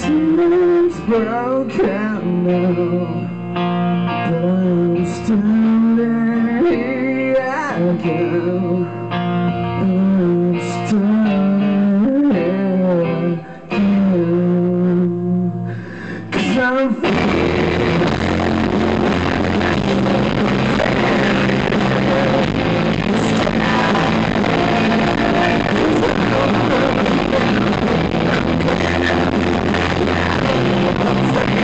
Seems broken now, but I'm still again. I'm there again. I'm Yeah.